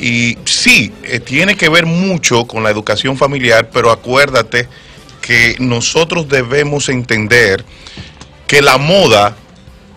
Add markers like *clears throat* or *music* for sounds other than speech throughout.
Y sí, eh, tiene que ver mucho con la educación familiar, pero acuérdate que nosotros debemos entender que la moda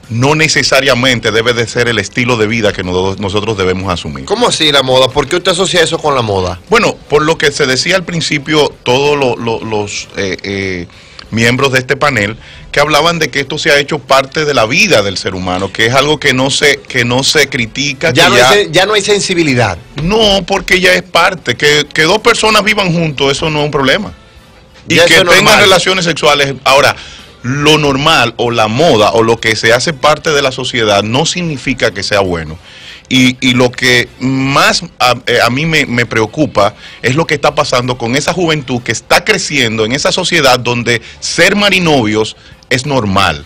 no necesariamente debe de ser el estilo de vida que no- nosotros debemos asumir. ¿Cómo así la moda? ¿Por qué usted asocia eso con la moda? Bueno, por lo que se decía al principio, todos lo- lo- los eh, eh, miembros de este panel que hablaban de que esto se ha hecho parte de la vida del ser humano, que es algo que no se, que no se critica. Ya que no, hay, sen- ya no hay sensibilidad. No, porque ya es parte. Que, que dos personas vivan juntos, eso no es un problema. Y Ya que tengan normal. relaciones sexuales. Ahora, lo normal o la moda o lo que se hace parte de la sociedad no significa que sea bueno. Y, y lo que más a, eh, a mí me, me preocupa es lo que está pasando con esa juventud que está creciendo en esa sociedad donde ser marinovios es normal.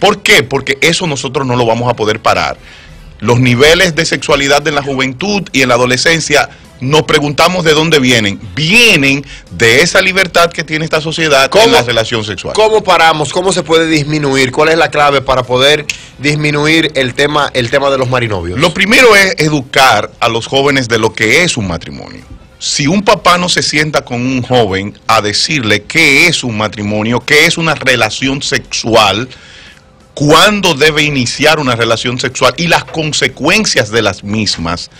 ¿Por qué? Porque eso nosotros no lo vamos a poder parar. Los niveles de sexualidad en la juventud y en la adolescencia, nos preguntamos de dónde vienen. Vienen de esa libertad que tiene esta sociedad ¿Cómo? en la relación sexual. ¿Cómo paramos? ¿Cómo se puede disminuir? ¿Cuál es la clave para poder disminuir el tema, el tema de los marinovios? Lo primero es educar a los jóvenes de lo que es un matrimonio. Si un papá no se sienta con un joven a decirle qué es un matrimonio, qué es una relación sexual, cuándo debe iniciar una relación sexual y las consecuencias de las mismas,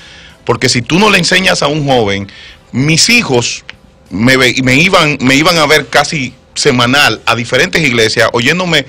porque si tú no le enseñas a un joven, mis hijos me, me iban, me iban a ver casi semanal a diferentes iglesias oyéndome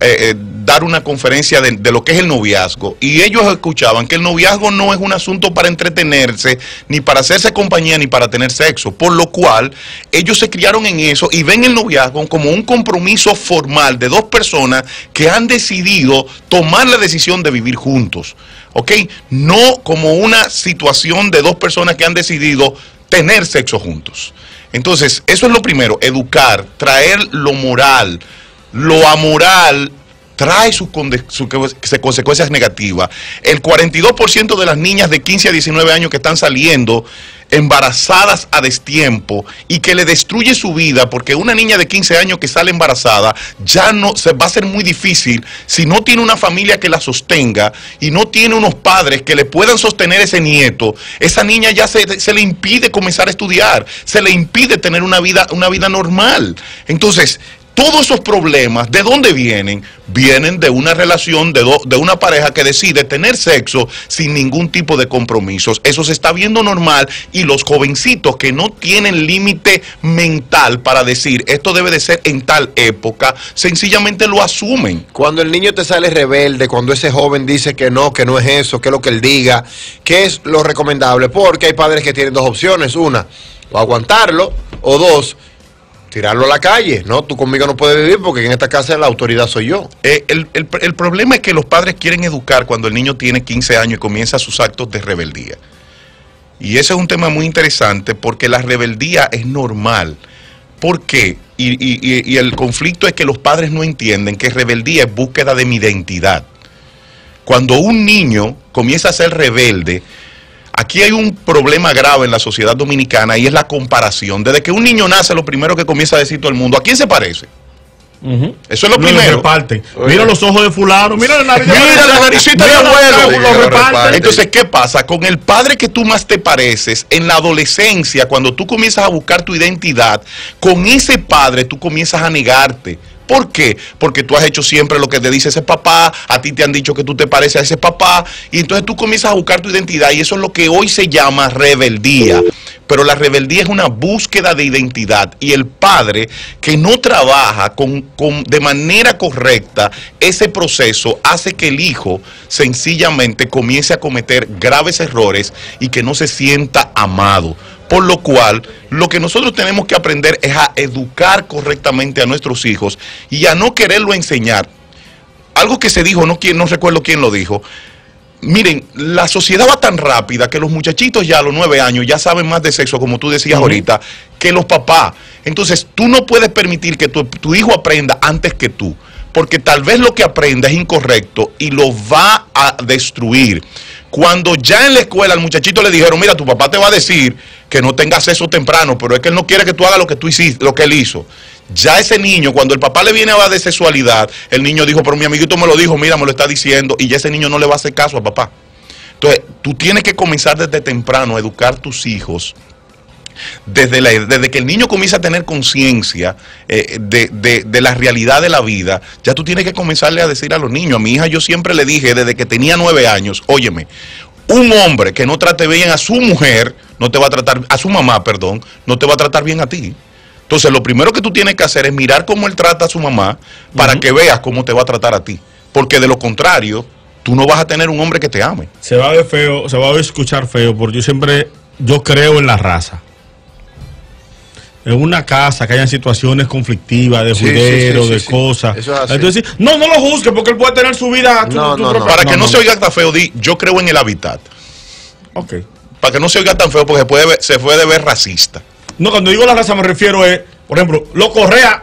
eh, eh, dar una conferencia de, de lo que es el noviazgo y ellos escuchaban que el noviazgo no es un asunto para entretenerse, ni para hacerse compañía, ni para tener sexo, por lo cual ellos se criaron en eso y ven el noviazgo como un compromiso formal de dos personas que han decidido tomar la decisión de vivir juntos, ¿ok? No como una situación de dos personas que han decidido tener sexo juntos. Entonces, eso es lo primero, educar, traer lo moral, lo amoral trae sus, consecuencias negativas. El 42% de las niñas de 15 a 19 años que están saliendo embarazadas a destiempo y que le destruye su vida porque una niña de 15 años que sale embarazada ya no se va a ser muy difícil si no tiene una familia que la sostenga y no tiene unos padres que le puedan sostener ese nieto, esa niña ya se, se le impide comenzar a estudiar, se le impide tener una vida, una vida normal. Entonces, todos esos problemas, ¿de dónde vienen? Vienen de una relación, de, do- de una pareja que decide tener sexo sin ningún tipo de compromisos. Eso se está viendo normal y los jovencitos que no tienen límite mental para decir esto debe de ser en tal época, sencillamente lo asumen. Cuando el niño te sale rebelde, cuando ese joven dice que no, que no es eso, que es lo que él diga, ¿qué es lo recomendable? Porque hay padres que tienen dos opciones. Una, o aguantarlo, o dos, tirarlo a la calle. No, tú conmigo no puedes vivir porque en esta casa la autoridad soy yo. Eh, el, el- el problema es que los padres quieren educar cuando el niño tiene 15 años y comienza sus actos de rebeldía. Y ese es un tema muy interesante porque la rebeldía es normal. ¿Por qué? Y, y- y- y el conflicto es que los padres no entienden que rebeldía es búsqueda de mi identidad. Cuando un niño comienza a ser rebelde, aquí hay un problema grave en la sociedad dominicana y es la comparación. Desde que un niño nace, lo primero que comienza a decir todo el mundo, ¿a quién se parece? Eso es lo Lo primero. reparten. Mira los ojos de fulano, mira la nariz. Mira la naricita de abuelo. lo reparten. Entonces, ¿qué pasa? Con el padre que tú más te pareces, en la adolescencia, cuando tú comienzas a buscar tu identidad, con ese padre tú comienzas a negarte. ¿Por qué? Porque tú has hecho siempre lo que te dice ese papá, a ti te han dicho que tú te pareces a ese papá, y entonces tú comienzas a buscar tu identidad, y eso es lo que hoy se llama rebeldía. Pero la rebeldía es una búsqueda de identidad, y el padre que no trabaja con, con- de manera correcta ese proceso hace que el hijo sencillamente comience a cometer graves errores y que no se sienta amado. Por lo cual, lo que nosotros tenemos que aprender es a educar correctamente a nuestros hijos y a no quererlo enseñar. Algo que se dijo, no, no recuerdo quién lo dijo. Miren, la sociedad va tan rápida que los muchachitos ya a los nueve años ya saben más de sexo, como tú decías ahorita, que los papás. Entonces, tú no puedes permitir que tu, tu hijo aprenda antes que tú, porque tal vez lo que aprenda es incorrecto y lo va a destruir. Cuando ya en la escuela al muchachito le dijeron, mira, tu papá te va a decir que no tengas sexo temprano, pero es que él no quiere que tú hagas lo que tú hiciste, lo que él hizo. Ya ese niño, cuando el papá le viene a hablar de sexualidad, el niño dijo, pero mi amiguito me lo dijo, mira, me lo está diciendo, y ya ese niño no le va a hacer caso a papá. Entonces, tú tienes que comenzar desde temprano a educar tus hijos. Desde, la- desde que el niño comienza a tener conciencia eh, de, de- de la realidad de la vida, ya tú tienes que comenzarle a decir a los niños. A mi hija yo siempre le dije desde que tenía nueve años, óyeme, un hombre que no trate bien a su mujer, no te va a tratar, a su mamá, perdón, no te va a tratar bien a ti. Entonces, lo primero que tú tienes que hacer es mirar cómo él trata a su mamá para que veas cómo te va a tratar a ti. Porque de lo contrario, tú no vas a tener un hombre que te ame. Se va a ver feo, se va a escuchar feo, porque yo siempre, yo creo en la raza. En una casa que hayan situaciones conflictivas, de sí, juidero, sí, sí, de cosas. Eso es. Entonces, no, no lo juzgue porque él puede tener su vida. tu- No, tu no, propia- no. Para que no, se oiga tan feo, di, yo creo en el hábitat. Ok. Para que no se oiga tan feo, porque se puede ver, se puede ver racista. No, cuando digo la raza me refiero es, por ejemplo, lo correa,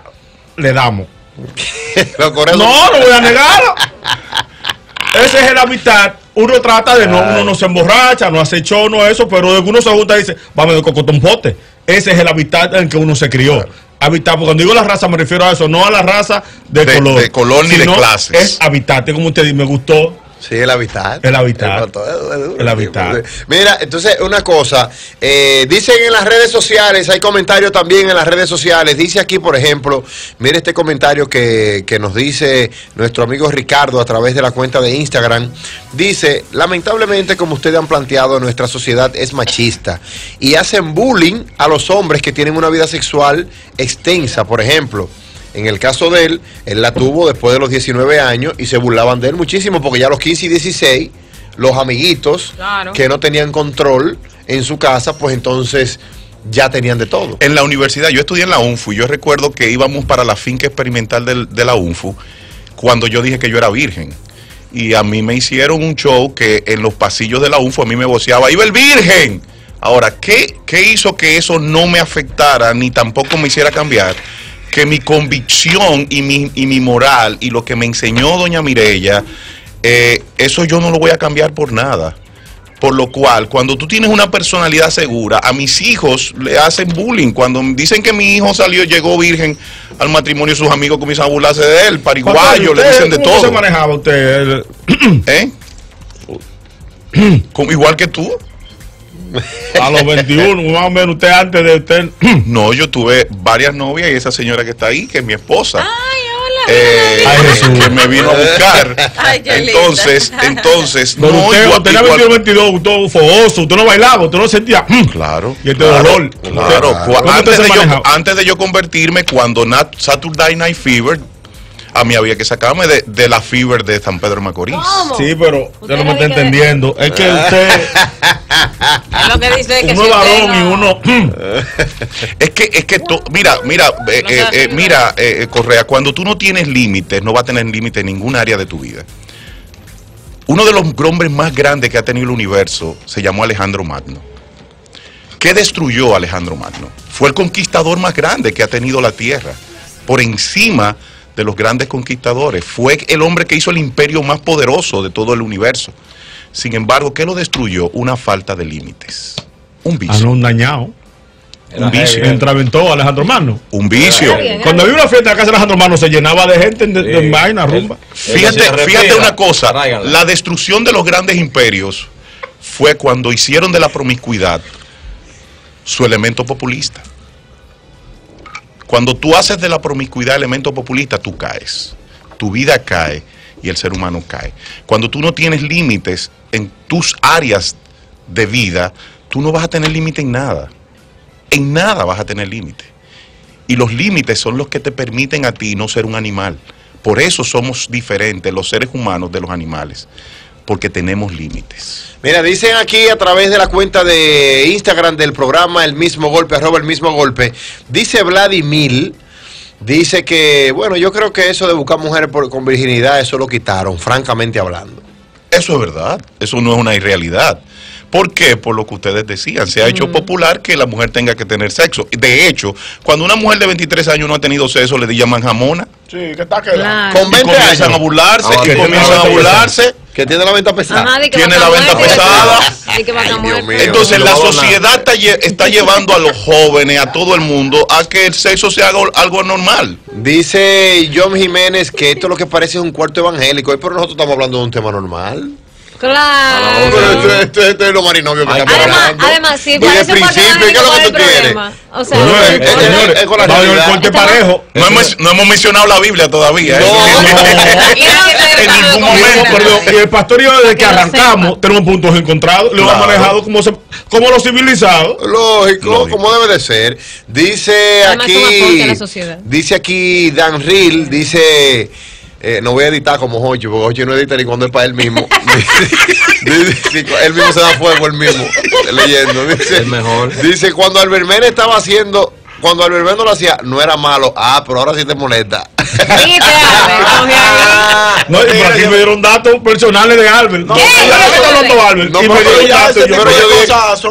le damos. *laughs* Los coreanos- No, no voy a negar. Ese es el hábitat. Uno trata de no, uno no se emborracha, no hace show, no eso, pero de uno se junta y dice, vamos de cocotón pote. Ese es el hábitat en que uno se crió. Hábitat, porque cuando digo la raza me refiero a eso, no a la raza de, De- color. de color ni de clases. Es hábitat, como usted dice, me gustó. Sí, el hábitat. El hábitat. El El hábitat. Mira, entonces, una cosa. eh, dicen en las redes sociales, hay comentarios también en las redes sociales. Dice aquí, por ejemplo, mire este comentario que, que nos dice nuestro amigo Ricardo a través de la cuenta de Instagram. Dice, lamentablemente, como ustedes han planteado, nuestra sociedad es machista y hacen bullying a los hombres que tienen una vida sexual extensa, por ejemplo. En el caso de él, él la tuvo después de los 19 años y se burlaban de él muchísimo porque ya a los 15 y 16, los amiguitos Claro. que no tenían control en su casa, pues entonces ya tenían de todo. En la universidad, yo estudié en la UNFU y yo recuerdo que íbamos para la finca experimental del- de la UNFU cuando yo dije que yo era virgen. Y a mí me hicieron un show que en los pasillos de la UNFU a mí me voceaba, ¡Iba el virgen! Ahora, ¿qué, ¿qué hizo que eso no me afectara ni tampoco me hiciera cambiar? Que mi convicción y mi, y mi moral y lo que me enseñó doña Mirella, eh, eso yo no lo voy a cambiar por nada. Por lo cual, cuando tú tienes una personalidad segura, a mis hijos le hacen bullying. Cuando dicen que mi hijo salió, llegó virgen al matrimonio, sus amigos comienzan a burlarse de él, pariguayo, le ¿Usted dicen de cómo se todo. manejaba usted? ¿Eh? *clears throat* Como, igual que tú. A los 21, *laughs* más o menos, usted antes de usted. No, yo tuve varias novias y esa señora que está ahí, que es mi esposa. Ay, hola. eh, Ay, que me vino a buscar. Ay, linda. entonces, entonces, Pero no, usted, igual- usted tenía igual- 22, 22, usted fogoso, usted no bailaba, usted no sentía. mm, Claro. Y este claro, dolor. Claro. ¿Cómo Antes, de yo, antes de yo convertirme, cuando Nat- Saturday Night Fever, a mí había que sacarme de, de la Fever de San Pedro de Macorís. ¿Cómo? Sí, pero usted no me está entendiendo. Es que usted, *laughs* Es lo que dice que uno si varón no- y uno. Es que, es que, to- mira, mira, eh, eh, eh, mira, Correa, cuando tú no tienes límites, no va a tener límites en ningún área de tu vida. Uno de los hombres más grandes que ha tenido el universo se llamó Alejandro Magno. ¿Qué destruyó a Alejandro Magno? Fue el conquistador más grande que ha tenido la tierra, por encima de los grandes conquistadores. Fue el hombre que hizo el imperio más poderoso de todo el universo. Sin embargo, ¿qué lo destruyó? Una falta de límites. Un Ah, vicio. no, un dañado. Un vicio. Entraventó a Alejandro Magno. Un vicio. Bien. Cuando había una fiesta en la casa de Alejandro Magno se llenaba de gente de, de Sí. vaina, rumba. Fíjate, fíjate una cosa, la destrucción de los grandes imperios fue cuando hicieron de la promiscuidad su elemento populista. Cuando tú haces de la promiscuidad elemento populista, tú caes. Tu vida cae y el ser humano cae. Cuando tú no tienes límites en tus áreas de vida, tú no vas a tener límite en nada. En nada vas a tener límite. Y los límites son los que te permiten a ti no ser un animal. Por eso somos diferentes los seres humanos de los animales, porque tenemos límites. Mira, dicen aquí a través de la cuenta de Instagram del programa El mismo golpe, arroba el mismo golpe, dice Vladimir, dice que, bueno, yo creo que eso de buscar mujeres por- con virginidad, eso lo quitaron, francamente hablando. Eso es verdad, eso no es una irrealidad. ¿Por qué? Por lo que ustedes decían, se ha hecho popular que la mujer tenga que tener sexo. De hecho, cuando una mujer de 23 años no ha tenido sexo, le llaman jamona. Sí, que está Claro. Con Y 20 comienzan años. a burlarse, Ah, y que comienzan tiene a la burlarse. Que tiene la venta pesada. Ajá, que Tiene la venta pesada. De que vaca Ay, Dios muerta. mío. Entonces no la sociedad está, lle- está llevando a los jóvenes, a todo el mundo, a que el sexo sea algo, algo normal. Dice John Jiménez que esto lo que parece es un cuarto evangélico, pero nosotros estamos hablando de un tema normal. Claro. Pero esto, es lo marinovios que estamos Además, hablando. además, si Y de parece un principio, ¿qué es lo ¿cuál que tú el quieres? O sea, Señores, es- es- con la corte parejo. No hemos, no hemos mencionado la Biblia todavía. ¿eh? *laughs* en *laughs* en ningún momento, Perdón, y el pastor y yo desde que arrancamos tenemos puntos encontrados, lo hemos manejado como, se- como los civilizados. Lógico, Lógico. como debe de ser. Dice aquí, dice aquí Dan Ril, dice, eh, no voy a editar como Jocho, porque Jocho no edita ni cuando es para él mismo. *laughs* Él mismo se da fuego él mismo, leyendo. Dice, Es mejor. Dice, cuando Albermena estaba haciendo, cuando Albermena lo hacía, no era malo. Ah, pero ahora sí te molesta. Albert. *laughs* No, y por aquí me dieron datos personales de Albert. No,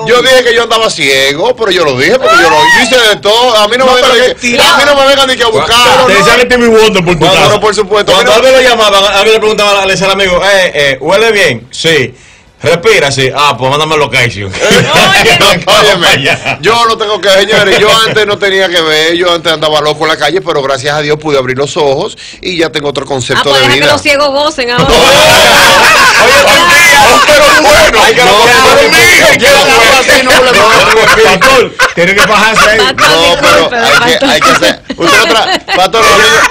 yo- dije- que yo andaba ciego, pero yo lo dije porque yo lo hice de todo. A mí no, me vengan ni que- a mí no me vengan ni que a buscar. Te decían Stevie Wonder por tu casa. por supuesto. Cuando a Albert lo llamaban, a mí le preguntaban a al amigo, eh, eh, ¿huele bien? Sí. Respira, sí. Ah, pues mándame location. *laughs* *laughs* Óyeme, yo no tengo que ver, señores. Yo antes no tenía que ver, yo antes andaba loco en la calle, pero gracias a Dios pude abrir los ojos y ya tengo otro Ah, concepto pues de que vida. los ciegos gocen *laughs* ahora. pero bueno, Hay que no, no tiene que bajarse ahí. Pastor, No, pero hay que, pastor. hay que ser. Usted no tra- Pastor,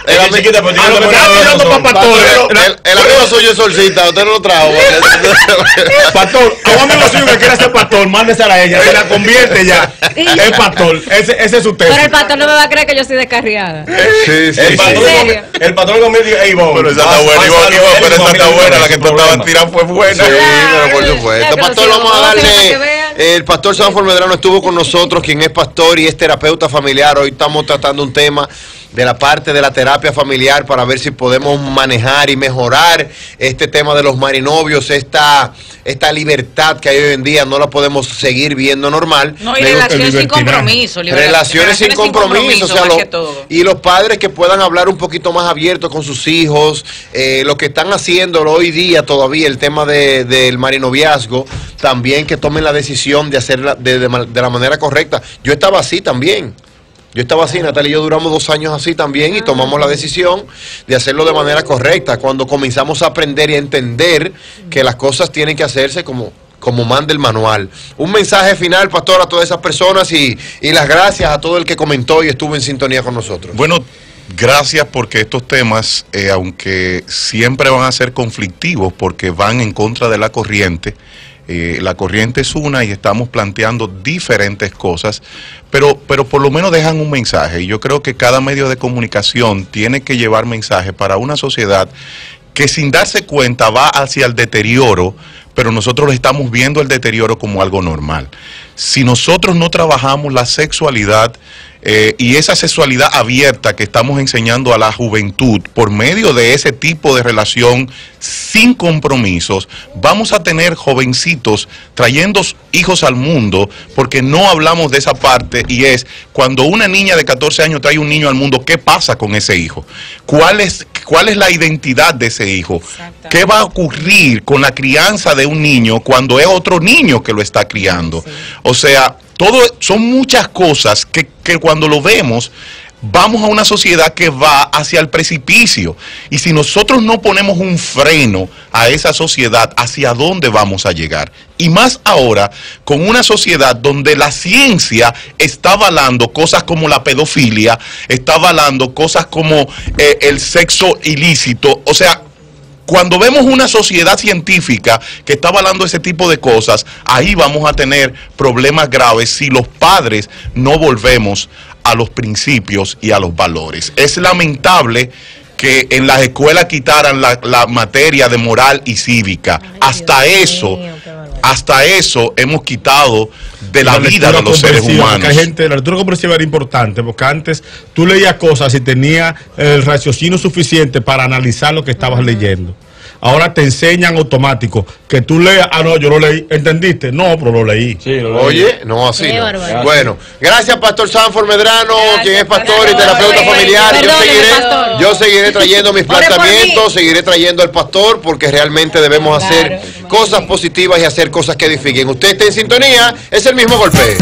el amigo- chiquita, lo está tirando razón. pa' Pastor, pastores. el, amigo suyo es solcita, usted no lo trajo. *laughs* Pastor, a un amigo suyo que quiera ser pastor, mándesela a ella, se la convierte ya. Es pastor, ese, ese es su Pero el pastor no me va a creer que yo soy descarriada. Sí, sí, El sí. patrón, ¿En serio? el patrón conmigo dijo, ey, Bob, Pero esa está buena, Iván, él pero esa está buena, la que estabas problema. tirando fue buena. Sí, pero por supuesto. Pastor, vamos a para darle. El pastor Sanford Medrano estuvo con nosotros, quien es pastor y es terapeuta familiar. Hoy estamos tratando un tema de la parte de la terapia familiar para ver si podemos manejar y mejorar este tema de los marinovios, esta, esta libertad que hay hoy en día, no la podemos seguir viendo normal. No, y relaciones sin compromiso. libera- Relaciones sin compromiso, o sea, lo- y los padres que puedan hablar un poquito más abierto con sus hijos, eh, lo que están haciéndolo hoy día todavía, el tema de- del marinoviazgo, también que tomen la decisión de hacerla de, de de la manera correcta. Yo estaba así también. Yo estaba así, Natalia y yo duramos dos años así también y tomamos la decisión de hacerlo de manera correcta. Cuando comenzamos a aprender y a entender que las cosas tienen que hacerse como, como manda el manual. Un mensaje final, pastor, a todas esas personas y, y las gracias a todo el que comentó y estuvo en sintonía con nosotros. Bueno, gracias porque estos temas, eh, aunque siempre van a ser conflictivos porque van en contra de la corriente, eh, la corriente es una y estamos planteando diferentes cosas, pero, pero por lo menos dejan un mensaje. Y yo creo que cada medio de comunicación tiene que llevar mensaje para una sociedad que sin darse cuenta va hacia el deterioro, pero nosotros estamos viendo el deterioro como algo normal. Si nosotros no trabajamos la sexualidad eh, y esa sexualidad abierta que estamos enseñando a la juventud por medio de ese tipo de relación sin compromisos, vamos a tener jovencitos trayendo hijos al mundo porque no hablamos de esa parte y es cuando una niña de 14 años trae un niño al mundo, ¿qué pasa con ese hijo? ¿Cuál es, cuál es la identidad de ese hijo? ¿Qué va a ocurrir con la crianza de un niño cuando es otro niño que lo está criando? O sea, todo son muchas cosas que, que cuando lo vemos vamos a una sociedad que va hacia el precipicio. Y si nosotros no ponemos un freno a esa sociedad, ¿hacia dónde vamos a llegar? Y más ahora, con una sociedad donde la ciencia está avalando cosas como la pedofilia, está avalando cosas como eh, el sexo ilícito. O sea, cuando vemos una sociedad científica que está avalando ese tipo de cosas, ahí vamos a tener problemas graves si los padres no volvemos a los principios y a los valores. Es lamentable que en las escuelas quitaran la, la materia de moral y cívica. hasta Dios eso, mío, hasta eso hemos quitado de la, vida de los seres humanos. hay gente, la lectura comprensiva era importante, porque antes tú leías cosas y tenías el raciocinio suficiente para analizar lo que estabas leyendo. Ahora te enseñan automático que tú leas, ah, no, yo lo leí, ¿entendiste? No, pero lo leí. Sí, lo leí. Oye, no así. Qué no. barbaridad. Bueno, gracias Pastor Sanford Medrano, Gracias, quien es pastor y terapeuta familiar. Yo seguiré, yo seguiré trayendo mis *laughs* planteamientos, seguiré trayendo al pastor porque realmente debemos Claro. hacer cosas positivas y hacer cosas que edifiquen. Usted está en sintonía, es el mismo golpe.